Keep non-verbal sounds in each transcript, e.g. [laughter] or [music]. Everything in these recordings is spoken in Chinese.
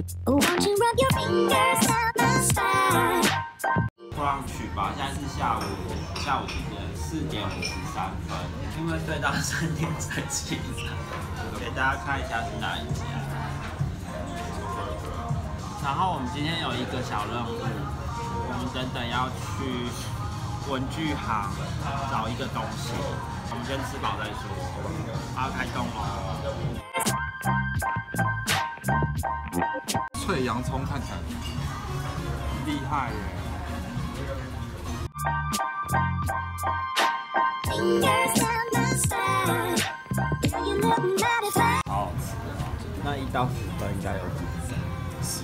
Won't you rub your fingers down my spine? 波浪曲吧，现在是下午下午几点？四点五十三分，因为睡到三点才起来。给大家看一下是哪一家。然后我们今天有一个小任务，我们等等要去文具行找一个东西，我们先吃饱再说。要，开动喽！脆洋葱看起来厉害耶。好吃，那一到十分应该有几分？十。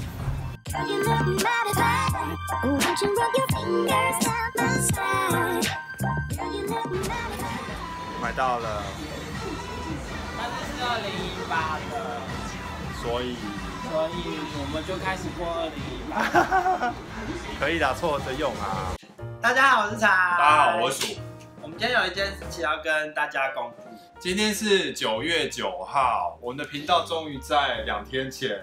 买到了，那是二零一八的。所以所以我们就开始过二零一八。[laughs] 可以打，错着用啊！大家好，我是茶。大家好，我是鼠。我们今天有一件事情要跟大家公布，今天是九月九号，我们的频道终于在两天前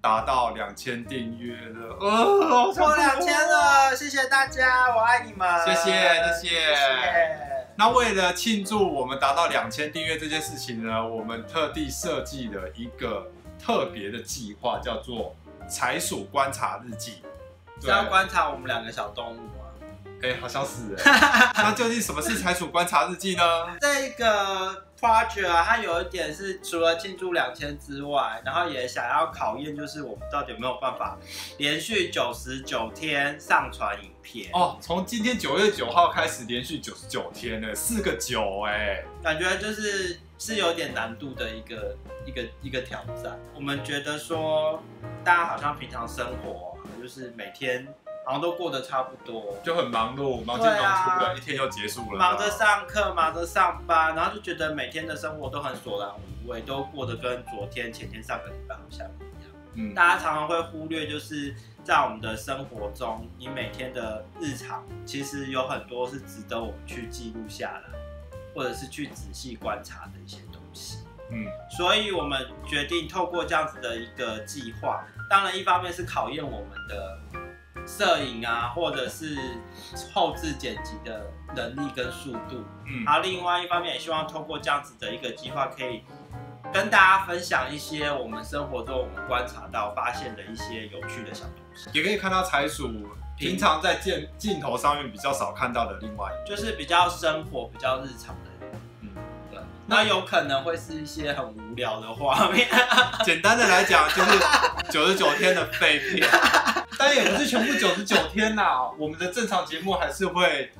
达到两千订阅了，呃，破两千了，谢谢大家，我爱你们，谢谢谢谢谢谢。那为了庆祝我们达到两千订阅这件事情呢，我们特地设计了一个特别的计划，叫做“财鼠观察日记”。是要观察我们两个小动物吗？哎、好像是 [laughs] 哎。那究竟什么是财鼠观察日记呢？[laughs] 这个 project 啊，它有一点是除了庆祝两千之外，然后也想要考验，就是我们到底有没有办法连续九十九天上传影片。哦，从今天九月九号开始，连续九十九天呢，四个九哎。感觉就是是有点难度的一个一个一个挑战。我们觉得说，大家好像平常生活、啊、就是每天好像都过得差不多，就很忙碌，忙进忙出的，一天又结束了。忙着上课，忙着上班，然后就觉得每天的生活都很索然无味，都过得跟昨天、前天、上个礼拜好像一样。嗯，大家常常会忽略，就是在我们的生活中，你每天的日常，其实有很多是值得我们去记录下来，或者是去仔细观察的一些东西。嗯，所以我们决定透过这样子的一个计划，当然一方面是考验我们的摄影啊，或者是后置剪辑的能力跟速度，嗯。然后另外一方面也希望通过这样子的一个计划，可以跟大家分享一些我们生活中我们观察到、发现的一些有趣的小东西，也可以看到财鼠平常在镜镜头上面比较少看到的另外一。就是比较生活、比较日常的。那有可能会是一些很无聊的画面，[laughs] 简单的来讲，就是九十九天的废片，但也不是全部九十九天呐。[laughs] 我们的正常节目还是会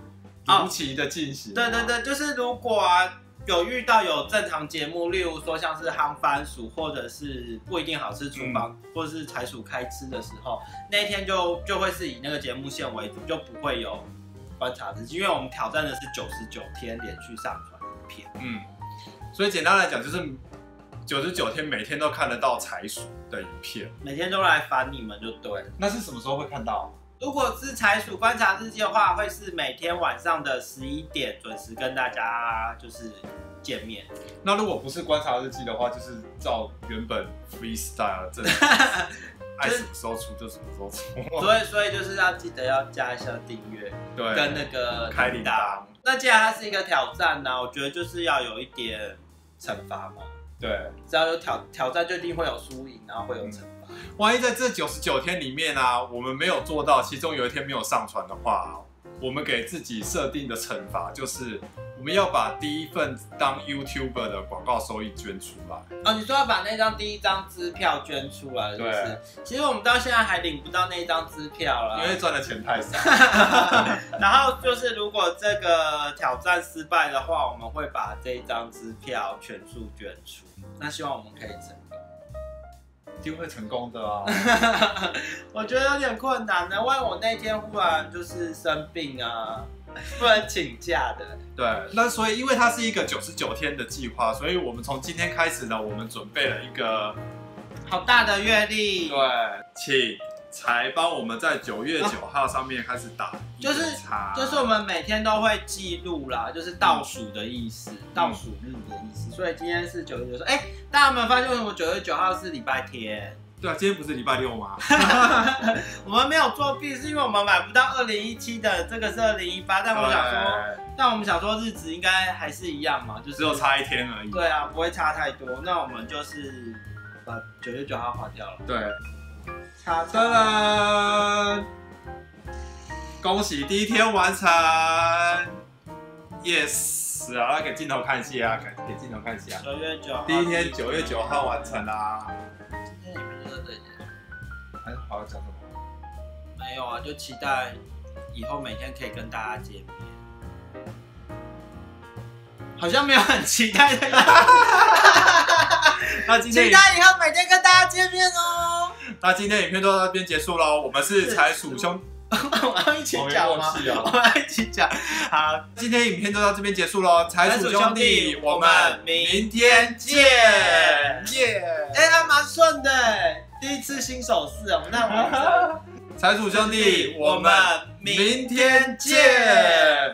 如期的进行。对对对，就是如果啊有遇到有正常节目，例如说像是夯番薯，或者是不一定好吃厨房，或者是财鼠开吃的时候，那一天就就会是以那个节目线为主，就不会有观察日记，因为我们挑战的是九十九天连续上传影片。嗯，所以简单来讲，就是九十九天每天都看得到财鼠的影片。每天都来烦你们就对。那是什么时候会看到？如果是财鼠观察日记的话，会是每天晚上的十一点准时跟大家就是见面。那如果不是观察日记的话，就是照原本 freestyle 正 [laughs] 爱什么时候出就什么时候出。所以所以就是要记得要加一下订阅对，跟那个开铃铛。那既然它是一个挑战呢、我觉得就是要有一点惩罚嘛。对，只要有挑挑战，就一定会有输赢，然后会有惩罚。万一在这九十九天里面啊，我们没有做到，其中有一天没有上传的话，我们给自己设定的惩罚就是，我们要把第一份当 YouTuber 的广告收益捐出来。哦，你说要把那张第一张支票捐出来，是不是？其实我们到现在还领不到那一张支票了，因为赚的钱太少。[laughs] 然后就是，如果这个挑战失败的话，我们会把这一张支票全数捐出。那希望我们可以成功。一定会成功的啊！[laughs] 我觉得有点困难呢，万一我那天忽然就是生病啊，[laughs] 不能请假的。对，那所以因为它是一个九十九天的计划，所以我们从今天开始呢，我们准备了一个好大的阅历，对，请才帮我们在九月九号上面开始打 [laughs] 就是，就是我们每天都会记录啦，就是倒数的意思，倒数日的意思。所以今天是九月九号，哎，大家有没有发现为什么九月九号是礼拜天？对啊，今天不是礼拜六吗？[laughs] 我们没有作弊，是因为我们买不到二零一七的，这个是二零一八。但我想说，但我们想说日子应该还是一样嘛，就是只有差一天而已。对啊，不会差太多。那我们就是把九月九号划掉了，对，差噔噔，恭喜第一天完成，yes 啊，给镜头看一下，给给镜头看一下，九月九号，第一天九月九号完成啦。好好讲什么？没有啊，就期待以后每天可以跟大家见面。好像没有很期待的样子，[laughs] 那今天期待以后每天跟大家见面哦。那今天影片就到这边结束喽。我们是是财鼠兄，[laughs] 我们要一起讲吗？我没默契啊我们要一起讲。好，今天影片就到这边结束喽。财鼠兄弟，我们明明天见，耶！哎、还蛮顺的，第一次新手试哦。那我们 [laughs] 财主兄弟，我们明天见。